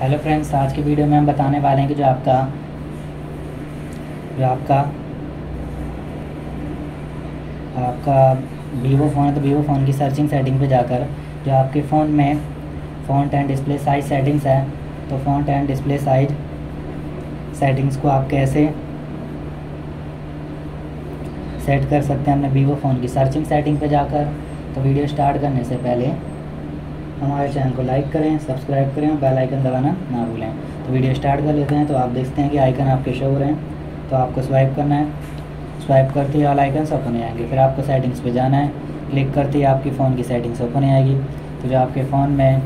Hello friends आज की video में हम बताने वाले हैं कि जो आपका जो आपका आपका वीवो फ़ोन है तो वीवो फ़ोन की सर्चिंग सेटिंग पे जाकर, जो आपके फ़ोन में font and display size settings है तो font and display size settings को आप कैसे सेट कर सकते हैं अपने वीवो फ़ोन की सर्चिंग सेटिंग पे जाकर तो वीडियो स्टार्ट करने से पहले हमारे चैनल को लाइक करें, सब्सक्राइब करें और बेल आइकन दबाना ना भूलें। तो वीडियो स्टार्ट कर लेते हैं। तो आप देखते हैं कि आइकन आपके शो हो रहे हैं। तो आपको स्वाइप करना है। स्वाइप करते ही ऑल आइकन ओपन हो जाएँगे। फिर आपको सेटिंग्स पे जाना है। क्लिक करते ही आपकी फ़ोन की सेटिंग्स ओपन हो आएगी तो जो आपके फ़ोन में,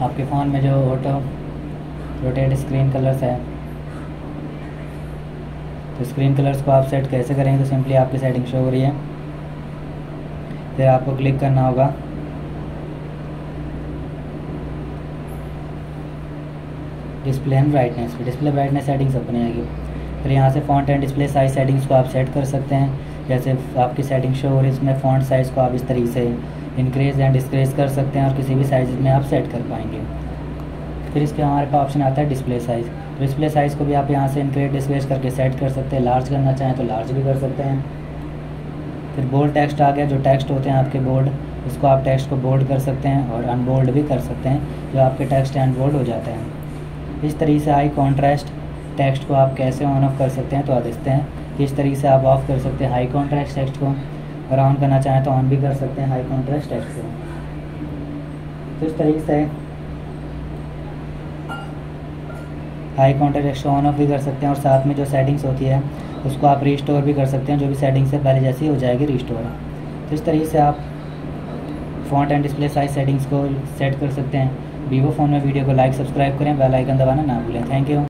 आपके फ़ोन में जो ऑटो रोटेट स्क्रीन कलर्स है तो स्क्रीन कलर्स को आप सेट कैसे करेंगे? तो सिंपली आपकी सेटिंग शो हो रही है। फिर आपको क्लिक करना होगा। Display and brightness display brightness settings open आएगी फिर यहाँ से font and display size settings को आप सेट कर सकते हैं। जैसे आपकी सेटिंग शो हो रही है इसमें फॉन्ट साइज़ को आप इस तरीके से इंक्रीज एंड डिस्क्रीज कर सकते हैं और किसी भी साइज़ में आप सेट कर पाएँगे। फिर इसके हमारे पास ऑप्शन आता है डिस्प्ले साइज़ डिस्प्ले साइज़ को भी आप यहाँ से इंक्रीज डिस्क्रीज करके सेट कर सकते हैं। लार्ज करना चाहें तो लार्ज भी कर सकते हैं। फिर बोल्ड टेक्स्ट आ गया, जो टेक्स्ट होते हैं आपके बोर्ड इसको आप टेक्स्ट को बोल्ड कर सकते हैं और अनबोल्ड भी कर सकते हैं, जो आपके टेक्स्ट अनबोल्ड हो जाते हैं। इस तरीके से हाई कॉन्ट्रास्ट टेक्स्ट को आप कैसे ऑन ऑफ़ कर सकते हैं तो आप देखते हैं किस तरीके से आप ऑफ़ कर सकते हैं हाई कॉन्ट्रास्ट टेक्स्ट को अगर ऑन करना चाहें तो ऑन भी कर सकते हैं हाई कॉन्ट्रास्ट टेक्स्ट को। तो इस तरीके से high contrast text on off भी कर सकते हैं और साथ में जो सेटिंग्स होती है, उसको आप रिस्टोर भी कर सकते हैं, जो भी सेटिंग्स से पहले जैसी हो जाएगी रिस्टोर तो इस तरीके से आप font and display size settings को सेट कर सकते हैं। वीवो फ़ोन में वीडियो को लाइक सब्सक्राइब करें बेल आइकन दबाना ना भूलें। Thank you